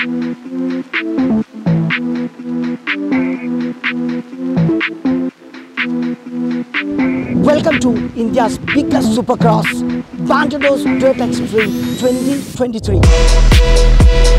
Welcome to India's biggest supercross, Bandados Dirt Extreme 2023.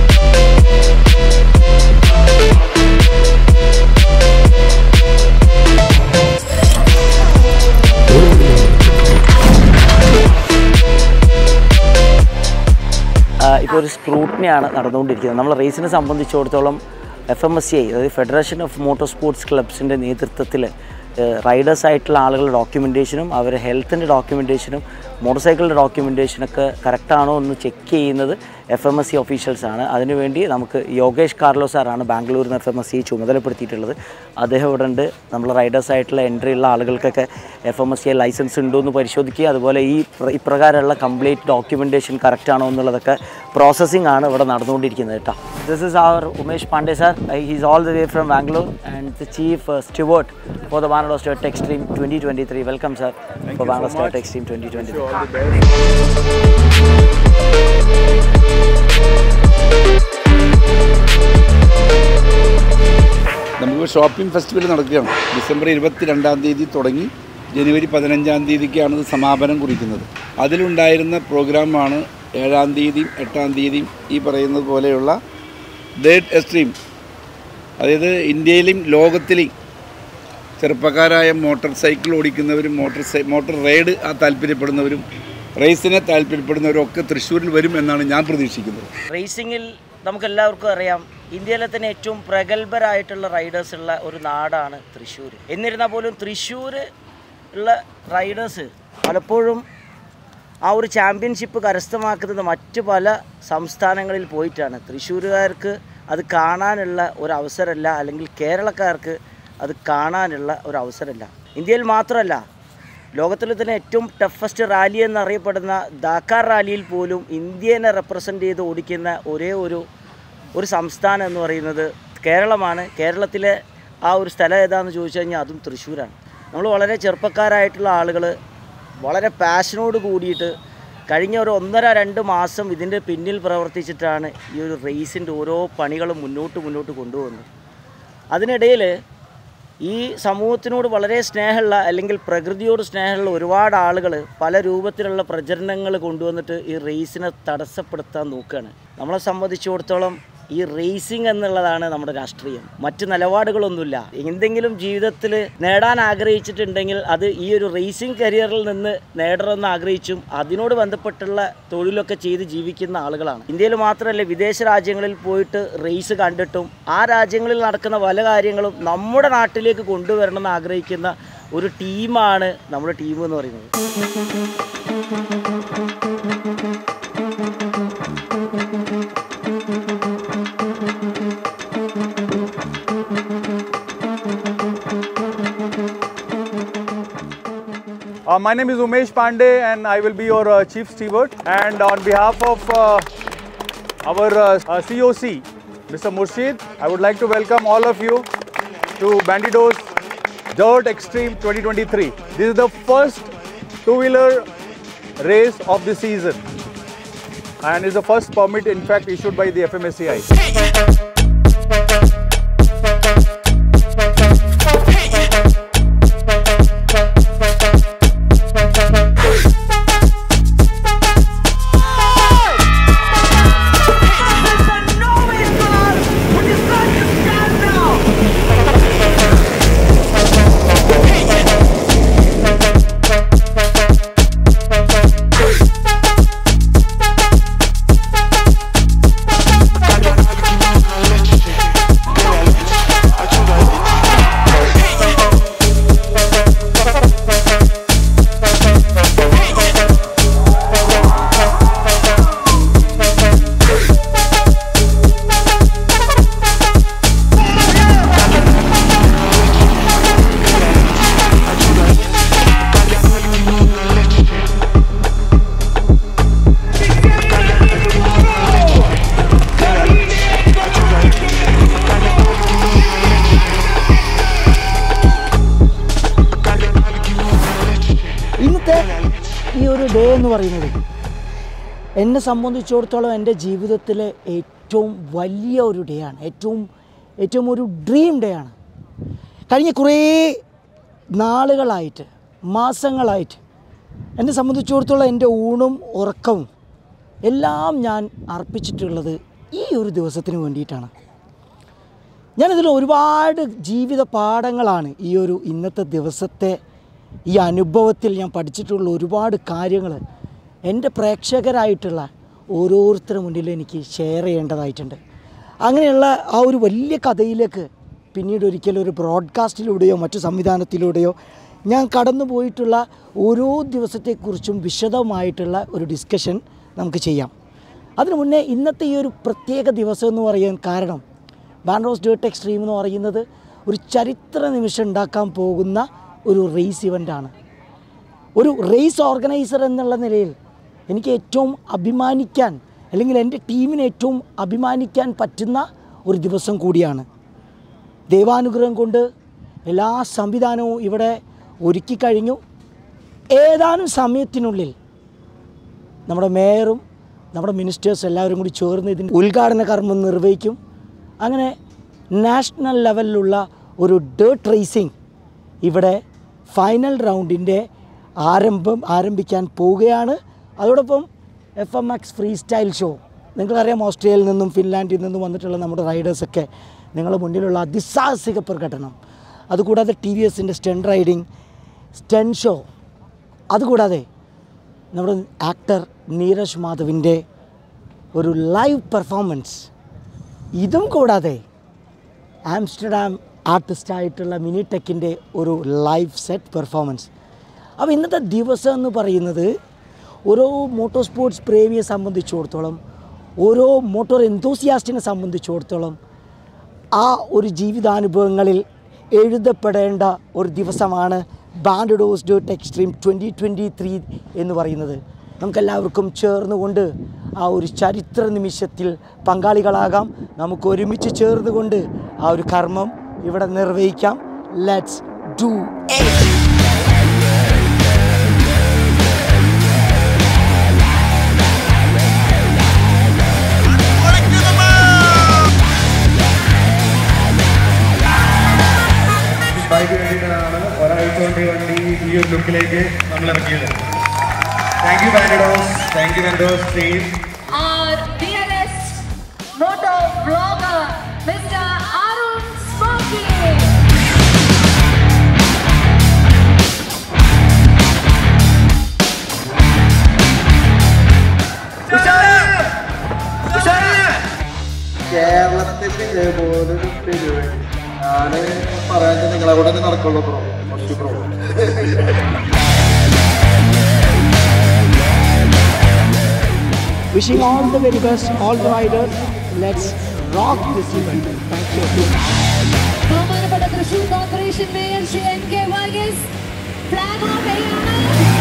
ഇപ്പോൾ ഒരു സ്ക്രൂട്ടിനിയാണ് നടന്നുകൊണ്ടിരിക്കുന്നത്. നമ്മൾ റേസിനെ സംബന്ധിച്ചിടത്തോളം F M S C I അതായത് ഫെഡറേഷൻ ഓഫ് മോട്ടോർ സ്പോർട്സ് ക്ലബ്സിന്റെ നേതൃത്വത്തിൽ റൈഡേഴ്സ് ആയിട്ടുള്ള ആളുകളുടെ ഡോക്യുമെന്റേഷനും അവരുടെ ഹെൽത്തിന്റെ ഡോക്യുമെന്റേഷനും മോട്ടോർ സൈക്കിളിന്റെ ഡോക്യുമെന്റേഷനൊക്കെ കറക്റ്റാണോ എന്ന് ചെക്ക് ചെയ്യുന്നത് എഫ് എം എസ് സി ഒഫീഷ്യൽസാണ് അതിനുവേണ്ടി നമുക്ക് യോഗേഷ് കാർലോ സാറാണ് ബാംഗ്ലൂരിൽ നിന്ന് എഫ് എം എസ് സി ചുമതലപ്പെടുത്തിയിട്ടുള്ളത്. അദ്ദേഹം ഇവിടെ ഉണ്ട്. നമ്മൾ റൈഡേഴ്സ് ആയിട്ടുള്ള എൻട്രി ഉള്ള ആളുകൾക്കൊക്കെ F M S C license ഉണ്ടോ എന്ന് പരിശോധിക്കുക. അതുപോലെ ഈ ഇപ്രകാരമുള്ള കംപ്ലീറ്റ് ഡോക്യുമെന്റേഷൻ കറക്റ്റാണോ എന്നുള്ളതൊക്കെ പ്രോസസ്സിംഗ് ആണ് ഇവിടെ നടന്നുകൊണ്ടിരിക്കുന്നത് കേട്ടോ. This is our Umesh Pandey sir he's all the way from Bangalore and the chief steward for the Bangalore state extreme twenty twenty three welcome sir for Bangalore state extreme twenty twenty നമുക്ക് shopping festival നടക്കുകയാണ്. December ഇരുപത്തി രണ്ടാം തീയതി തുടങ്ങി ജനുവരി പതിനഞ്ചാം തീയതിക്കാണ് ഇത് സമാപനം കുറിക്കുന്നത്. അതിലുണ്ടായിരുന്ന പ്രോഗ്രാമാണ് ഏഴാം തീയതിയും എട്ടാം തീയതിയും ഈ പറയുന്നത് പോലെയുള്ള ഡേറ്റ് എക്സ്ട്രീം അതായത് ഇന്ത്യയിലും ലോകത്തിലെയും ചെറുപ്പക്കാരായ മോട്ടോർ സൈക്കിൾ ഓടിക്കുന്നവരും മോട്ടോർ സൈ മോട്ടോർ റൈഡ് ആ താല്പര്യപ്പെടുന്നവരും റേസിനെ താല്പര്യപ്പെടുന്നവരും ഒക്കെ തൃശ്ശൂരിൽ വരും എന്നാണ് ഞാൻ പ്രതീക്ഷിക്കുന്നത്. റേസിങ്ങിൽ നമുക്കെല്ലാവർക്കും അറിയാം ഇന്ത്യയിലെ തന്നെ ഏറ്റവും പ്രഗത്ഭരായിട്ടുള്ള റൈഡേഴ്സ് ഉള്ള ഒരു നാടാണ് തൃശ്ശൂർ എന്നിരുന്നാൽ പോലും തൃശ്ശൂർ ഉള്ള റൈഡേഴ്സ് പലപ്പോഴും ആ ഒരു ചാമ്പ്യൻഷിപ്പ് കരസ്ഥമാക്കുന്നത് മറ്റു പല സംസ്ഥാനങ്ങളിൽ പോയിട്ടാണ്. തൃശ്ശൂരുകാർക്ക് അത് കാണാനുള്ള ഒരു അവസരമല്ല അല്ലെങ്കിൽ കേരളക്കാർക്ക് അത് കാണാനുള്ള ഒരു അവസരമില്ല. ഇന്ത്യയിൽ മാത്രമല്ല ലോകത്തിലെ തന്നെ ഏറ്റവും ടഫസ്റ്റ് റാലി എന്നറിയപ്പെടുന്ന ദാക്കാർ റാലിയിൽ പോലും ഇന്ത്യനെ റെപ്രസെന്റ് ചെയ്ത് ഓടിക്കുന്ന ഒരേ ഒരു ഒരു സംസ്ഥാനം എന്ന് പറയുന്നത് കേരളമാണ്. കേരളത്തിലെ ആ ഒരു സ്ഥലം ഏതാണെന്ന് ചോദിച്ചു കഴിഞ്ഞാൽ അതും തൃശ്ശൂരാണ്. നമ്മൾ വളരെ ചെറുപ്പക്കാരായിട്ടുള്ള ആളുകൾ വളരെ പാഷനോട് കൂടിയിട്ട് കഴിഞ്ഞ ഒരു ഒന്നര രണ്ട് മാസം ഇതിന്റെ പിന്നിൽ പ്രവർത്തിച്ചിട്ടാണ് ഈ ഒരു റേസിന്റെ ഓരോ പണികളും മുന്നോട്ട് മുന്നോട്ട് കൊണ്ടുപോകുന്നത്. അതിനിടയിൽ ഈ സമൂഹത്തിനോട് വളരെ സ്നേഹമുള്ള അല്ലെങ്കിൽ പ്രകൃതിയോട് സ്നേഹമുള്ള ഒരുപാട് ആളുകൾ പല രൂപത്തിലുള്ള പ്രചരണങ്ങൾ കൊണ്ടുവന്നിട്ട് ഈ റേസിനെ തടസ്സപ്പെടുത്താൻ നോക്കുകയാണ്. നമ്മളെ സംബന്ധിച്ചിടത്തോളം ഈ റേസിംഗ് എന്നുള്ളതാണ് നമ്മുടെ രാഷ്ട്രീയം. മറ്റ് നിലപാടുകളൊന്നുമില്ല. എന്തെങ്കിലും ജീവിതത്തിൽ നേടാൻ ആഗ്രഹിച്ചിട്ടുണ്ടെങ്കിൽ അത് ഈ ഒരു റേസിംഗ് കരിയറിൽ നിന്ന് നേടണമെന്ന് ആഗ്രഹിച്ചും അതിനോട് ബന്ധപ്പെട്ടുള്ള തൊഴിലൊക്കെ ചെയ്ത് ജീവിക്കുന്ന ആളുകളാണ്. ഇന്ത്യയിൽ മാത്രമല്ല വിദേശ രാജ്യങ്ങളിൽ പോയിട്ട് റേസ് കണ്ടിട്ടും ആ രാജ്യങ്ങളിൽ നടക്കുന്ന പല കാര്യങ്ങളും നമ്മുടെ നാട്ടിലേക്ക് കൊണ്ടുവരണമെന്ന് ആഗ്രഹിക്കുന്ന ഒരു ടീമാണ് നമ്മുടെ ടീം എന്ന് പറയുന്നത്. My name is Umesh Pandey and I will be your uh, chief steward. And on behalf of uh, our uh, uh, COC, Mr. Murshid, I would like to welcome all of you to Bandidos Dirt Extreme 2023. This is the first two-wheeler race of the season and is the first permit in fact issued by the FMSCI. എന്ന് സംബന്ധിച്ചിടത്തോളം എന്റെ ജീവിതത്തിലെ ഏറ്റവും വലിയ ഒരു day ആണ്. ഏറ്റവും ഏറ്റവും ഒരു ഡ്രീം ഡേ ആണ്. കഴിഞ്ഞ കുറേ നാളുകളായിട്ട് മാസങ്ങളായിട്ട് എന്നെ സംബന്ധിച്ചിടത്തോളം എന്റെ ഊണും ഉറക്കവും എല്ലാം ഞാൻ അർപ്പിച്ചിട്ടുള്ളത് ഈ ഒരു ദിവസത്തിന് വേണ്ടിയിട്ടാണ്. ഞാനിതിൽ ഒരുപാട് ജീവിത പാഠങ്ങളാണ് ഈ ഒരു ഇന്നത്തെ ദിവസത്തെ ഈ അനുഭവത്തിൽ ഞാൻ പഠിച്ചിട്ടുള്ള ഒരുപാട് കാര്യങ്ങൾ എന്റെ പ്രേക്ഷകരായിട്ടുള്ള ഓരോരുത്തരുടെ മുന്നിൽ എനിക്ക് ഷെയർ ചെയ്യേണ്ടതായിട്ടുണ്ട്. അങ്ങനെയുള്ള ആ ഒരു വലിയ കഥയിലേക്ക് പിന്നീട് ഒരിക്കലും ഒരു ബ്രോഡ്കാസ്റ്റിലൂടെയോ മറ്റു സംവിധാനത്തിലൂടെയോ ഞാൻ കടന്നു പോയിട്ടുള്ള ഓരോ ദിവസത്തെക്കുറിച്ചും വിശദമായിട്ടുള്ള ഒരു ഡിസ്കഷൻ നമുക്ക് ചെയ്യാം. അതിനു മുന്നേ ഇന്നത്തെ ഈ ഒരു പ്രത്യേക ദിവസം എന്ന് പറയാൻ കാരണം ബാൻഡോസ് ഡേർട്ട് എക്സ്ട്രീം എന്ന് പറയുന്നത് ഒരു ചരിത്ര നിമിഷം ഉണ്ടാക്കാൻ പോകുന്ന ഒരു റേസ് ഇവന്റാണ് ഒരു റേസ് ഓർഗനൈസർ എന്നുള്ള നിലയിൽ എനിക്ക് ഏറ്റവും അഭിമാനിക്കാൻ അല്ലെങ്കിൽ എന്റെ ടീമിന് ഏറ്റവും അഭിമാനിക്കാൻ പറ്റുന്ന ഒരു ദിവസം കൂടിയാണ്. ദൈവാനുഗ്രഹം കൊണ്ട് എല്ലാ സംവിധാനവും ഇവിടെ ഒരുക്കി കഴിഞ്ഞു. ഏതാനും സമയത്തിനുള്ളിൽ നമ്മുടെ മേയറും നമ്മുടെ മിനിസ്റ്റേഴ്സ് എല്ലാവരും കൂടി ചേർന്ന് ഇതിന്റെ ഉദ്ഘാടന കർമ്മം നിർവഹിക്കും. അങ്ങനെ നാഷണൽ ലെവലിലുള്ള ഒരു ഡേർട്ട് റേസിംഗ് ഇവിടെ ഫൈനൽ റൗണ്ടിന്റെ ആരംഭം ആരംഭിക്കാൻ പോവുകയാണ്. അതോടൊപ്പം F M X freestyle show നിങ്ങൾക്കറിയാം ഓസ്ട്രേലിയയിൽ നിന്നും ഫിൻലാൻഡിൽ നിന്നും വന്നിട്ടുള്ള നമ്മുടെ റൈഡേഴ്സൊക്കെ നിങ്ങളുടെ മുന്നിലുള്ള അതിസാഹസിക പ്രകടനം. അതുകൂടാതെ ടി വി എസിന്റെ സ്റ്റെൻ റൈഡിങ് സ്റ്റെൻ ഷോ അതുകൂടാതെ നമ്മുടെ ആക്ടർ നീരജ് മാധവിന്റെ ഒരു ലൈവ് പെർഫോമൻസ് ഇതും കൂടാതെ ആംസ്റ്റർഡാം ആർട്ടിസ്റ്റായിട്ടുള്ള മിനി ടെക്കിന്റെ ഒരു ലൈവ് സെറ്റ് പെർഫോമൻസ് അപ്പോൾ ഇന്നത്തെ ദിവസം എന്ന് പറയുന്നത് ഓരോ മോട്ടോർ സ്പോർട്സ് പ്രേമിയെ സംബന്ധിച്ചിടത്തോളം ഓരോ മോട്ടോർ എന്തോസിയാസ്റ്റിനെ സംബന്ധിച്ചിടത്തോളം ആ ഒരു ജീവിതാനുഭവങ്ങളിൽ എഴുതപ്പെടേണ്ട ഒരു ദിവസമാണ് Bandos dot extreme twenty twenty three എന്ന് പറയുന്നത്. നമുക്കെല്ലാവർക്കും ചേർന്നുകൊണ്ട് ആ ഒരു ചരിത്ര നിമിഷത്തിൽ പങ്കാളികളാകാം. നമുക്ക് ഒരുമിച്ച് ചേർന്നുകൊണ്ട് ആ ഒരു കർമ്മം ഇവിടെ നിർവഹിക്കാം. ലെറ്റ്സ് ഡു ബൈക്ക് ലുക്കിലേക്ക് നമ്മൾ ഇറക്കിയത് thank you Bandos thank you Bandos team our dearest moto vlogger, Mr. Arun Smoky. കേരളത്തിൽ പോലൊരു പരിപാടി ഞാൻ പറയാൻ നിങ്ങളെ കൂടെ തന്നെ നടക്കുള്ളൂ ബ്രോ കുറച്ച് bro. Wishing all the very best, all the riders. Let's rock this event. Thank you. हमारे बड़ा कृषि corporation mayor Shri N K Varghese flag off Haryana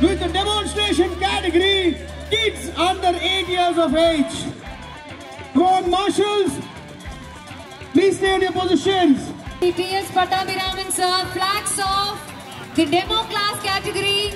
with the demonstration category kids under 8 years of age. On, marshals. Please stay in your positions. TS Pattabhiraman sir uh, flags off the demo class category,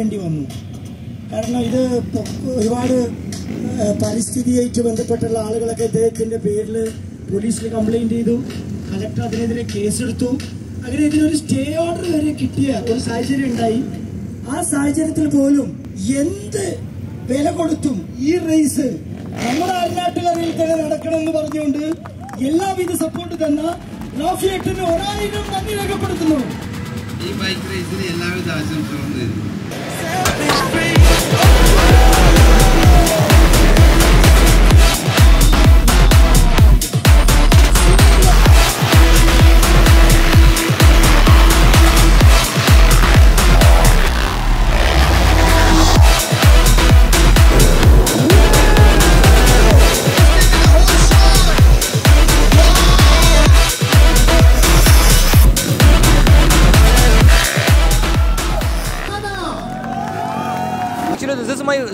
നേരിടേണ്ടി വന്നു. കാരണം ഇത് ഒരുപാട് പരിസ്ഥിതിയായിട്ട് ബന്ധപ്പെട്ടുള്ള ആളുകളൊക്കെ ഇദ്ദേഹത്തിന്റെ പേരിൽ പോലീസിൽ കംപ്ലൈന്റ് ചെയ്തു. കലക്ടർ അതിനെതിരെ കേസെടുത്തു. അങ്ങനെ ഇതിനൊരു സ്റ്റേ ഓർഡർ വരെ കിട്ടിയ ഒരു സാഹചര്യം ഉണ്ടായി. ആ സാഹചര്യത്തിൽ പോലും എന്ത് വില കൊടുത്തും ഈ റേസ് നമ്മുടെ അരുണാട്ടുകരയിൽ തന്നെ നടക്കണമെന്ന് പറഞ്ഞുകൊണ്ട് എല്ലാവിധ സപ്പോർട്ട് തന്ന റാഫിയേട്ടന് ഒരായിരം നന്ദി രേഖപ്പെടുത്തുന്നു. ഈ ബൈക്ക് റേസിന് എല്ലാവിധ ആശംസകളും നേരുന്നു.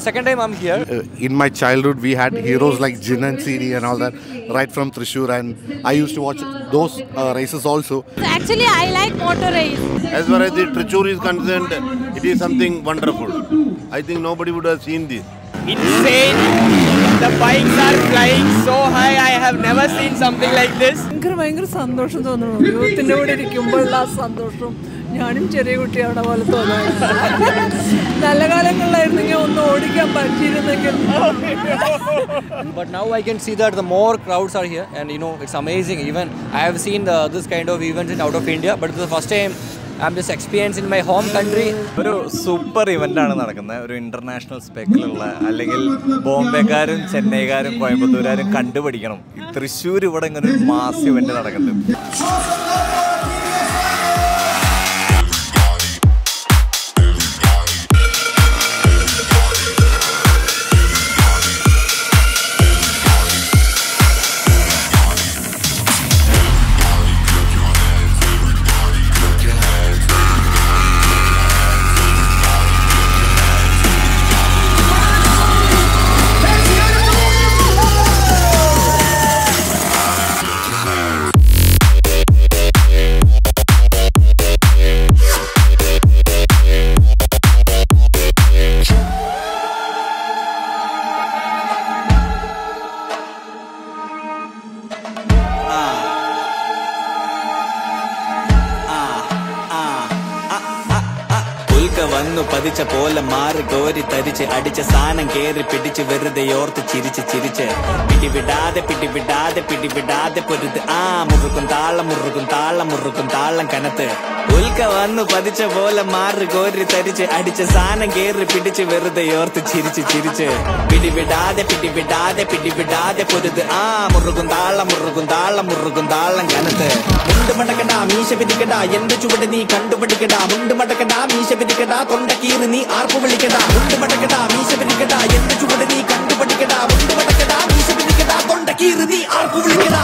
Second time I'm here. Uh, in my childhood, we had heroes like Jin and Siri and all that, right from Trishur, and I used to watch those uh, races also. Actually, I like motor race. As far as the Trishur is concerned, it is something wonderful. I think nobody would have seen this. Insane. The bikes are flying so high. I have never seen something like this. ഭയങ്കര ഭയങ്കര സന്തോഷം തോന്നുന്നു യൂത്തിന്റെ കൂടെ ഇരിക്കുമ്പോഴുള്ള ആ സന്തോഷം ഞാനും ചെറിയ കുട്ടിയുടെ പോലെ തോന്നുന്നു നല്ല കാലങ്ങളിലായിരുന്നെങ്കിൽ ഒന്ന് ഓടിക്കാൻ പറ്റിയിരുന്നെങ്കിൽ But now I can see that the more crowds are here, and you know it's amazing. Even I have seen the, this kind of events in out of India, but it's the first time I'm just experiencing in my home country. ഒരു super event ആണ് നടക്കുന്നത് ഒരു international സ്പെക്കിലുള്ള അല്ലെങ്കിൽ ബോംബെക്കാരും ചെന്നൈക്കാരും കോയമ്പത്തൂരുകാരും കണ്ടുപിടിക്കണം തൃശ്ശൂർ ഇവിടെ ഇങ്ങനെ ഒരു mass event നടക്കുന്നുണ്ട് വന്നു പതിച്ച പോലെ മാറി ഗോരി തരിച്ച് അടിച്ച സാധനം കേറി പിടിച്ച് വെറുതെ ഓർത്ത് ചിരിച്ച് ചിരിച്ച്. പിടിവിടാതെ പിടിവിടാതെ പിടിവിടാതെ പൊരുത് ആ മുറുക്കും താളം മുറുക്കും താളം മുറുക്കും താളം കനത്ത്. ഉൽക്ക വന്നു പതിച്ച പോലെ മാറി കോരി തരിച്ച് അടിച്ച സാധനം കേറി പിടിച്ച് വെറുതെ ഓർത്ത് ചിരിച്ച് ചിരിച്ച്. പിടിവിടാതെ പിടിവിടാതെ പിടിവിടാതെ പൊരുത് ആ മുറുകും താളം മുറുകും താളം മുറുകും താളം കനത്ത്. മുണ്ട് മടക്കണ്ട മീശ പിരിക്കടാ എന്റെ ചുവട് നീ കണ്ടുപിടിക്കടാ? മുണ്ട് മടക്കണ്ട മീശ പിരിക്കടാ തൊണ്ട കീറി നീ ആർപ്പ് വിളിക്കടാ? മുണ്ട് മടക്കണ്ട മീശ പിരിക്കടാ എന്റെ ചുവട് നീ കണ്ടുപിടിക്കടാ? മുണ്ട് മടക്കണ്ട മീശ പിരിക്കടാ തൊണ്ട കീറി നീ ആർപ്പ് വിളിക്കടാ?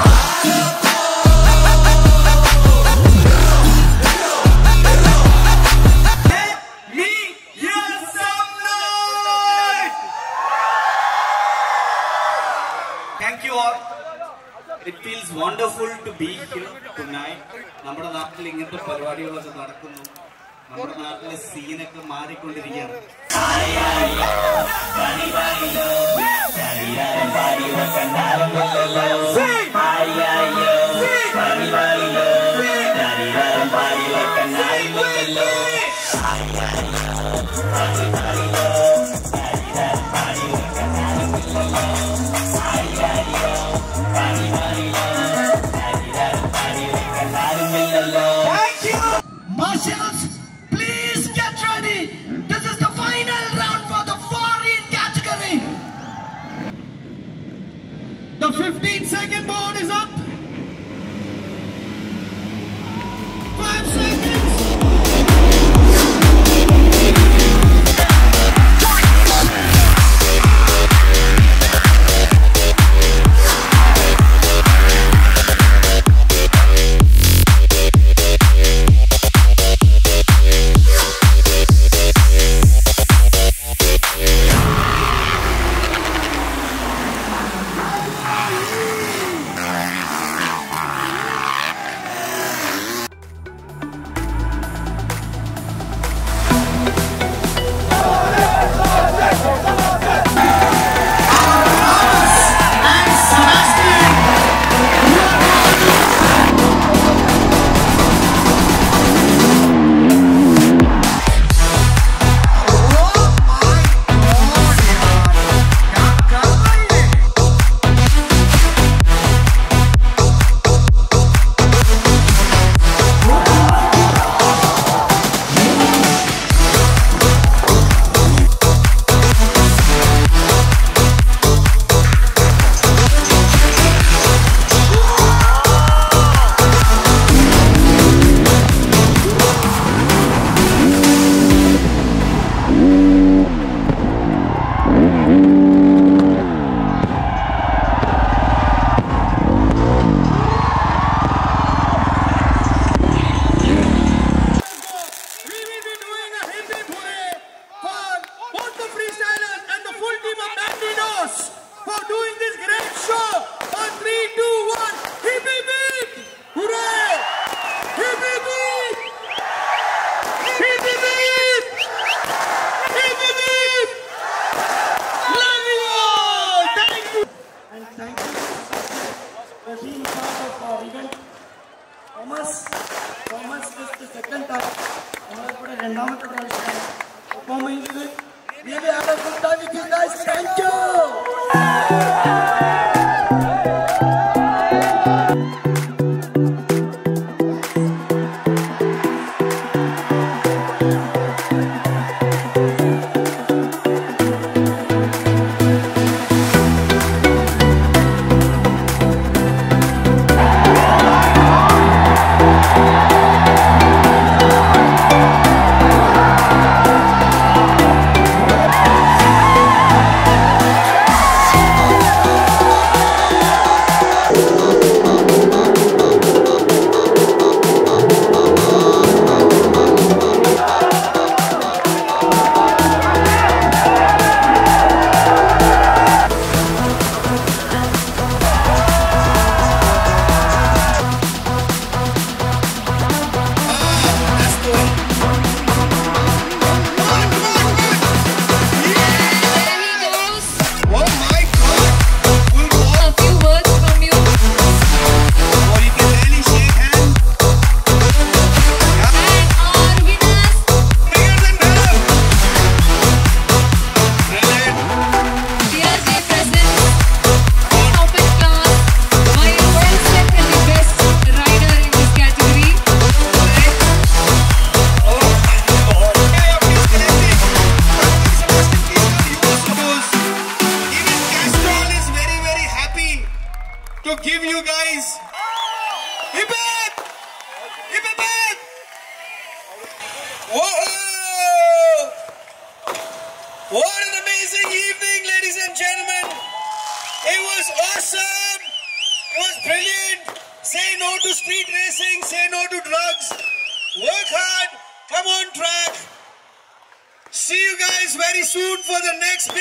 പരിപാടികളൊക്കെ നടക്കുന്നു. നമ്മുടെ നാട്ടിലെ സീനൊക്കെ മാറിക്കൊണ്ടിരിക്കുകയാണ്. Marshals, Namaste, Namaste. Mama, you did it. Give it up Thank you.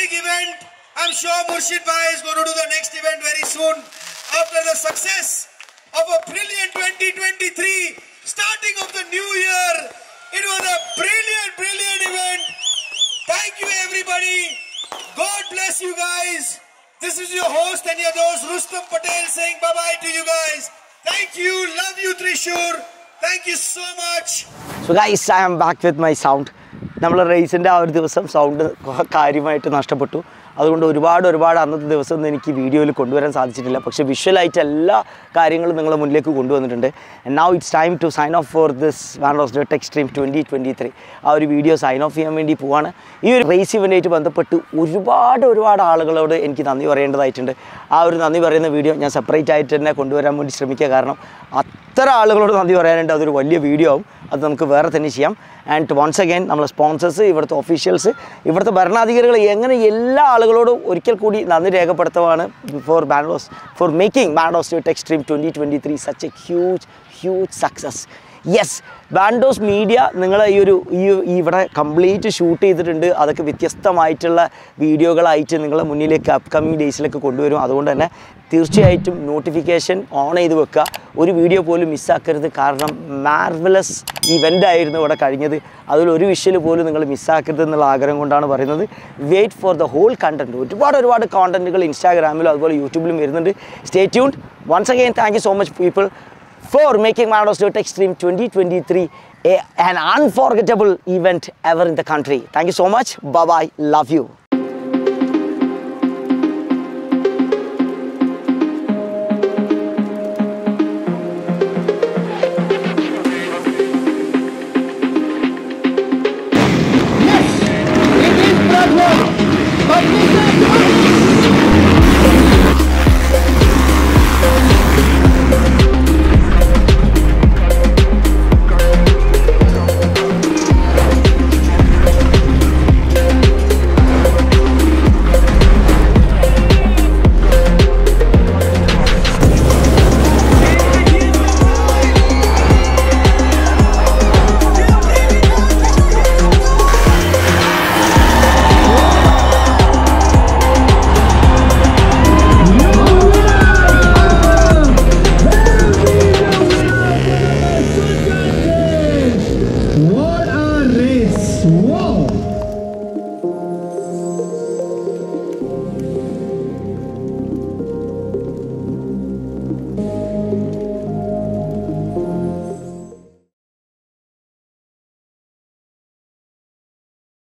big event. I'm sure Murshid Bhai is going to do the next event very soon. After the success of a brilliant 2023, starting of the new year, it was a brilliant, brilliant event. Thank you everybody. God bless you guys. This is your host and your host Rustam Patel saying bye-bye to you guys. Thank you. Love you Trishur. Thank you so much. So guys, I am back with my sound. നമ്മൾ റേസിന്റെ ആ ഒരു ദിവസം sound കാര്യമായിട്ട് നഷ്ടപ്പെട്ടു. അതുകൊണ്ട് ഒരുപാട് ഒരുപാട് അന്നത്തെ ദിവസം എനിക്ക് വീഡിയോയിൽ കൊണ്ടുവരാൻ സാധിച്ചിട്ടില്ല. പക്ഷേ വിഷ്വലായിട്ട് എല്ലാ കാര്യങ്ങളും നിങ്ങളെ മുന്നിലേക്ക് കൊണ്ടുവന്നിട്ടുണ്ട്. And now it's time to sign off for this Bandos dot extreme twenty twenty three ആ ഒരു വീഡിയോ സൈൻ ഓഫ് ചെയ്യാൻ വേണ്ടി പോവാണ്. ഈ ഒരു റേസ് ഇവന്റായിട്ട് ബന്ധപ്പെട്ട് ഒരുപാട് ഒരുപാട് ആളുകളോട് എനിക്ക് നന്ദി പറയേണ്ടതായിട്ടുണ്ട്. ആ ഒരു നന്ദി പറയുന്ന വീഡിയോ ഞാൻ സെപ്പറേറ്റ് ആയിട്ട് തന്നെ കൊണ്ടുവരാൻ വേണ്ടി ശ്രമിക്കുക. കാരണം അത്ര ആളുകളോട് നന്ദി പറയാനുണ്ട്. അതൊരു വലിയ വീഡിയോ ആവും. അത് നമുക്ക് വേറെ തന്നെ ചെയ്യാം. ആൻഡ് വൺസ് അഗൈൻ നമ്മളെ സ്പോൺസേഴ്സ് ഇവിടുത്തെ ഓഫീഷ്യൽസ് ഇവിടുത്തെ ഭരണാധികാരികൾ എങ്ങനെ എല്ലാ ആളുകളോടും ഒരിക്കൽ കൂടി നന്ദി രേഖപ്പെടുത്തുവാണ് for Bandos for making Bandos to extreme twenty twenty three such a huge huge success yes Bandos media നിങ്ങൾ ഈ ഒരു ഈ ഇവിടെ കംപ്ലീറ്റ് ഷൂട്ട് ചെയ്തിട്ടുണ്ട്. അതൊക്കെ വ്യത്യസ്തമായിട്ടുള്ള വീഡിയോകളായിട്ട് നിങ്ങളെ മുന്നിലേക്ക് അപ്കമിങ് ഡേയ്സിലേക്ക് കൊണ്ടുവരും. അതുകൊണ്ട് തന്നെ തീർച്ചയായിട്ടും നോട്ടിഫിക്കേഷൻ ഓൺ ചെയ്ത് വെക്കുക ഒരു വീഡിയോ പോലും മിസ്സാക്കരുത് കാരണം മാർവലസ് ഇവന്റ് ആയിരുന്നു ഇവിടെ കഴിഞ്ഞത് അതിൽ ഒരു വിഷ്വൽ പോലും നിങ്ങൾ മിസ്സാക്കരുത് എന്നുള്ള ആഗ്രഹം കൊണ്ടാണ് പറയുന്നത് wait for the whole content ഒരുപാട് ഒരുപാട് കോണ്ടന്റുകൾ ഇൻസ്റ്റാഗ്രാമിലും അതുപോലെ യൂട്യൂബിലും വരുന്നുണ്ട് stay tune once again thank you so much people for making Bandos dot extreme twenty 2023 three an unforgettable event ever in the country. Thank you so much. Bye bye. Love you.